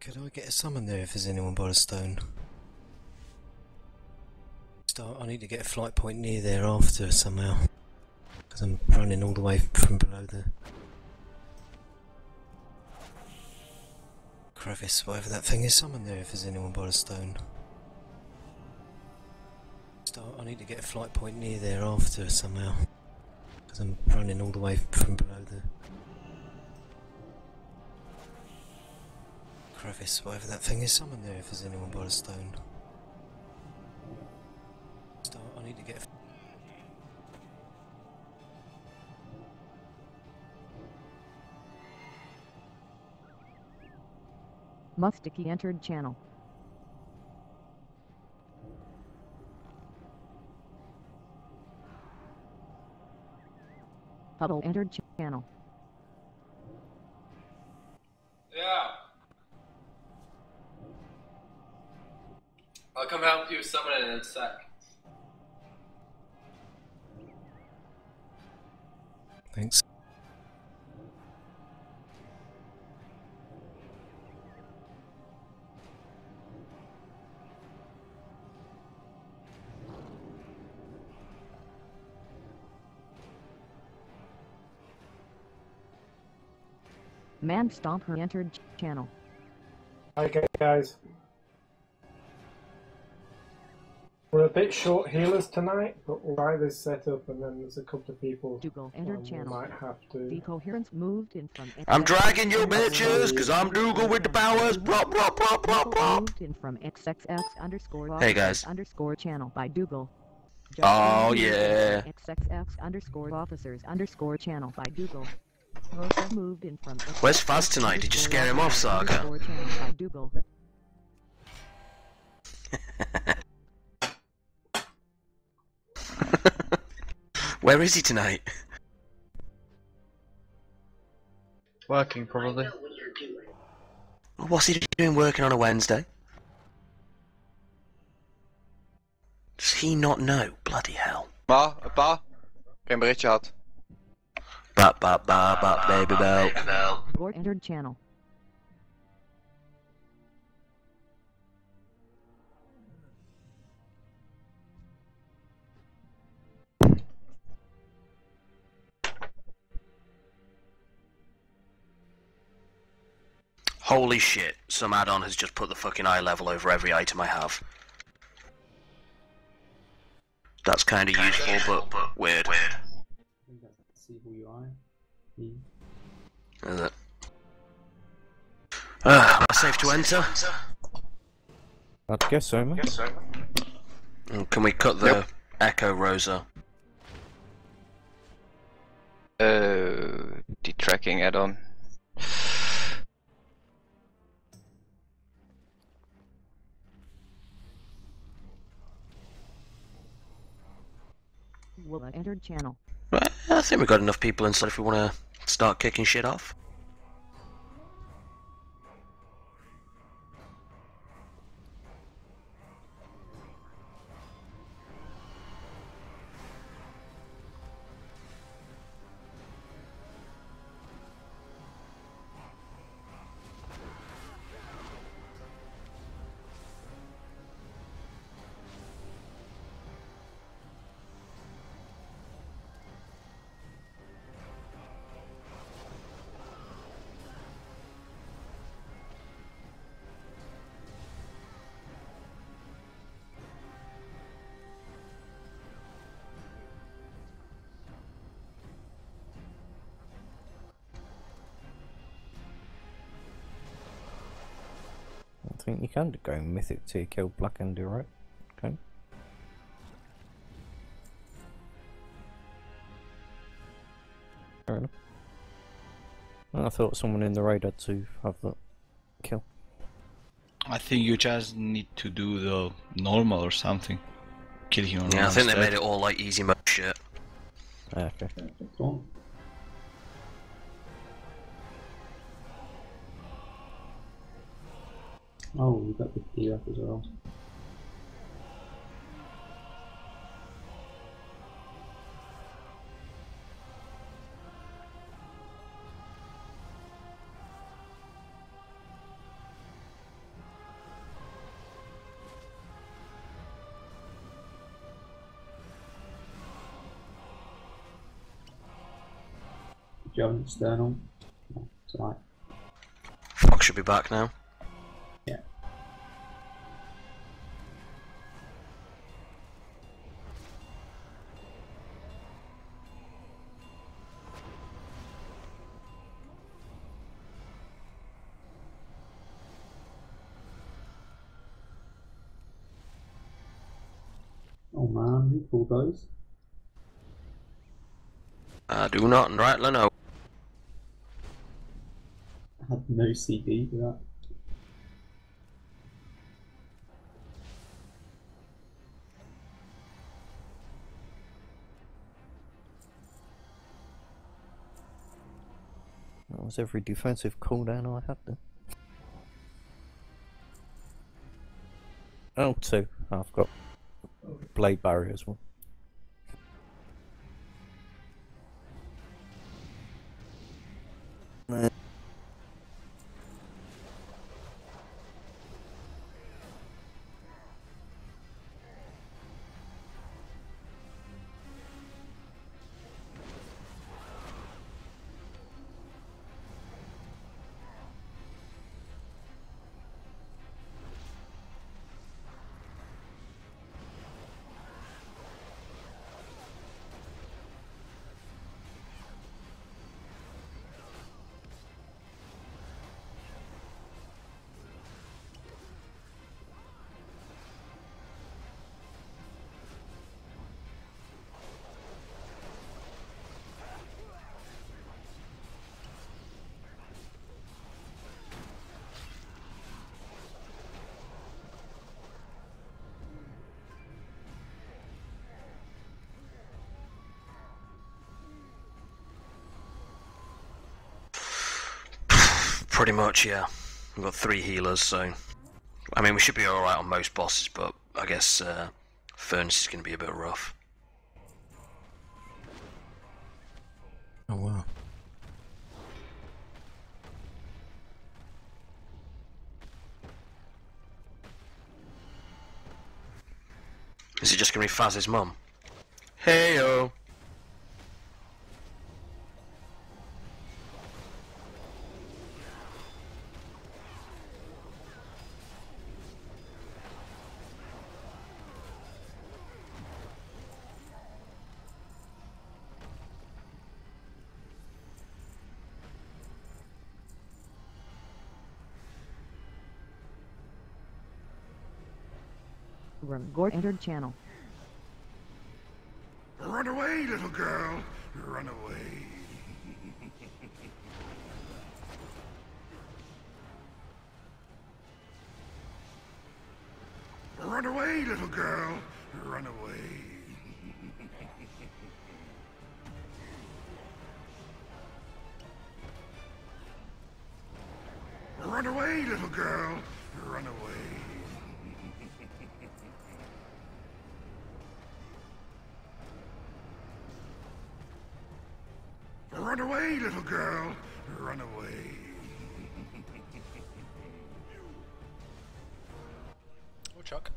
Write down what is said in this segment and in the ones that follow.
Could I get a summon there if there's anyone by the stone? Start, I need to get a flight point near there after somehow. Because I'm running all the way from below the crevice, whatever that thing is. Summon there if there's anyone by the stone. Start, I need to get a flight point near there after somehow. Because I'm running all the way from below the crevice, whatever that thing is. Summon there if there's anyone by the stone. Start, I need to get a Musticky entered channel. Huddle entered ch- channel. Come help you summon it in a sec. Thanks. Man Stomper entered ch- channel. Okay, guys. We're a bit short healers tonight, but we'll try this setup, and then there's a couple of people Dougal um, we channel. might have to. Decoherence moved in from. I'm dragging you underscore bitches, cause I'm Dougal with the powers. Plop, plop, plop, plop, Deco plop. moved in from XXX underscore Hey, guys. underscore channel by Dougal. Oh, yeah. XXX underscore officers underscore channel by Dougal. Moved in from Where's Faz tonight? Did you scare him off, Saga? Where is he tonight? Working probably. What's he doing working on a Wednesday? Does he not know? Bloody hell. Ma, pa, geen berichtje had. Ba ba ba ba baby bell. Gort entered channel. Holy shit, some add-on has just put the fucking eye level over every item I have. That's kinda useful, but weird. Is it? Ah, am I safe to enter? I'd guess so, man. Mm, Can we cut the Yep. Echo Rosa? Uh, the tracking add-on. Entered channel. Well, I think we've got enough people inside if we want to start kicking shit off. Think you can go mythic to kill Black Andy, right? Okay. Fair enough. I thought someone in the raid had to have that kill. I think you just need to do the normal or something. Kill him. Yeah, I think they made it all like easy mode shit. Ah, okay. Oh, we've got the D up as well. Do you have an external? No, it's alright. Fox should be back now. Oh man, who pulled those? I do not rightly know. I had no CD for that. That was every defensive cooldown I had then. Oh, two. I've got blade barrier as well. Pretty much, yeah. We've got three healers, so. I mean, we should be alright on most bosses, but I guess uh, Furnace is going to be a bit rough. Oh wow. Is it just going to be Faz's mum? Hey Rumgort entered channel. Run away, little girl. Run away. Run away, little girl. Run away. Run away, little girl. Run away, little girl. Run away. Oh, Chuck.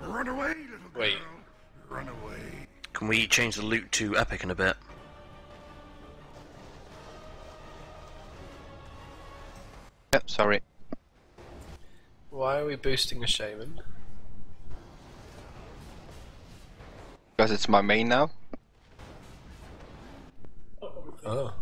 Run away, little girl. Wait. Run away. Can we change the loot to epic in a bit? Yep, sorry. Why are we boosting a shaman? Because it's my main now. Oh.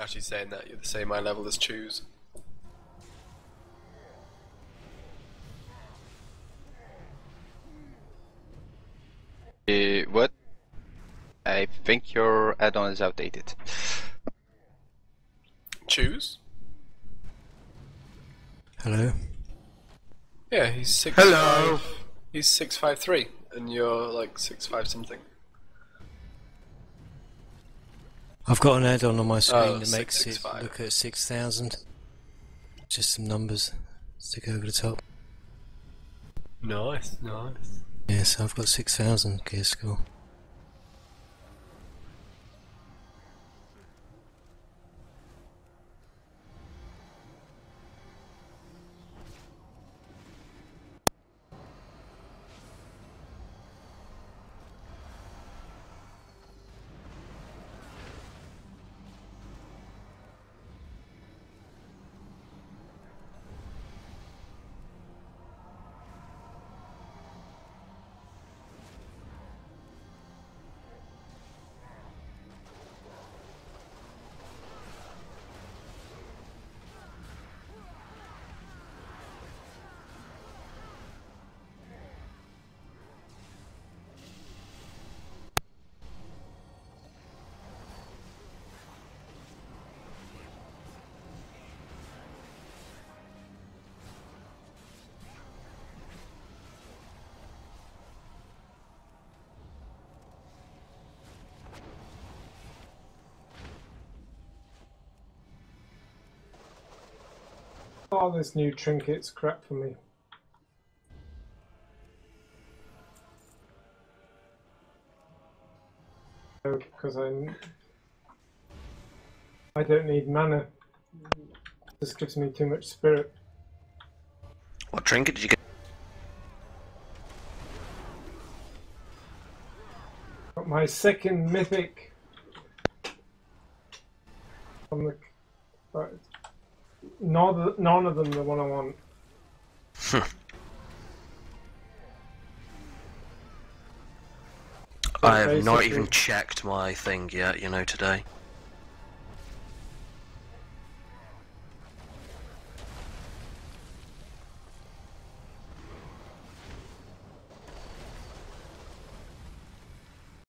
Actually saying that you're the same eye level as Choose. Uh, what? I think your add-on is outdated. Choose? Hello. Yeah, he's six. Hello. Five, he's six five three, and you're like six five something. I've got an add-on on my screen Oh, that makes it 665. look at 6,000. Just some numbers stick over the top. Nice, nice. Yeah, so I've got 6,000 gear score. All this new trinkets crap for me. Oh, because I, I don't need mana. This gives me too much spirit. What trinket did you get? Got my second mythic. On the, right. None, of- none of them the one I want. I have not even checked my thing yet, you know, today.